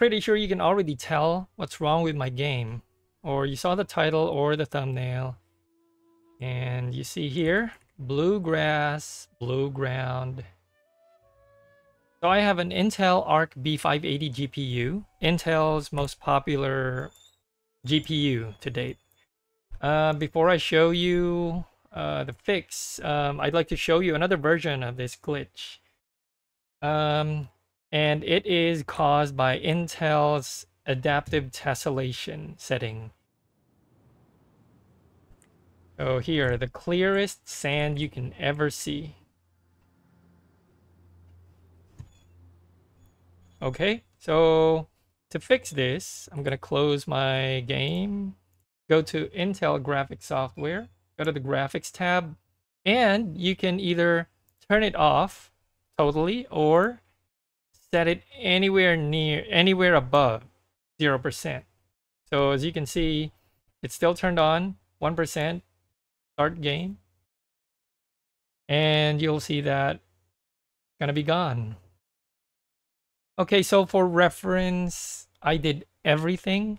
pretty sure you can already tell what's wrong with my game. Or you saw the title or the thumbnail. And you see here, bluegrass, blue ground. So I have an Intel Arc B580 GPU, Intel's most popular GPU to date. Uh, before I show you uh, the fix, um, I'd like to show you another version of this glitch. Um, and it is caused by Intel's adaptive tessellation setting. So here, the clearest sand you can ever see. Okay, so to fix this, I'm going to close my game, go to Intel Graphics Software, go to the Graphics tab, and you can either turn it off totally or set it anywhere near, anywhere above 0%. So as you can see, it's still turned on, 1%, start game. And you'll see that gonna be gone. Okay, so for reference, I did everything.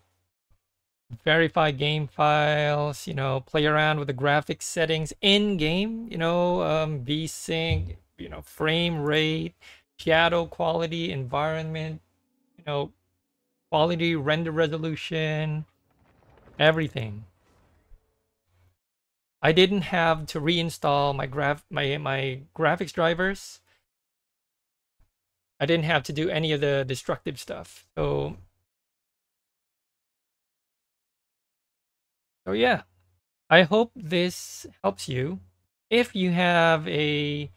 Verify game files, you know, play around with the graphics settings in game, you know, um, VSync, you know, frame rate, shadow quality, environment, you know, quality, render resolution, everything. I didn't have to reinstall my graph my my graphics drivers. I didn't have to do any of the destructive stuff. So So yeah. I hope this helps you. If you have a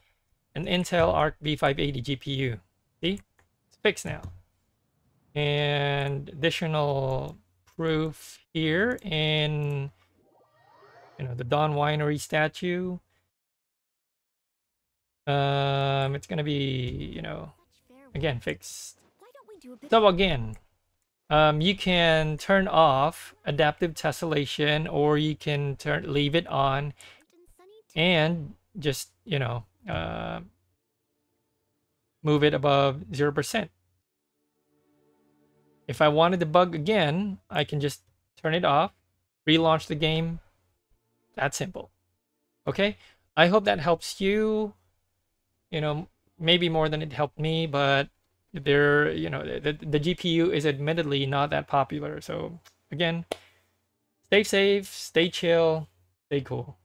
an Intel Arc B580 GPU. See? It's fixed now. And additional proof here in you know the Dawn Winery statue. Um it's gonna be, you know, again fixed. So again, um, you can turn off adaptive tessellation or you can turn leave it on and just you know uh, move it above 0%. If I wanted to bug again, I can just turn it off, relaunch the game. That simple. Okay? I hope that helps you. You know, maybe more than it helped me, but there, you know, the, the GPU is admittedly not that popular. So again, stay safe, stay chill, stay cool.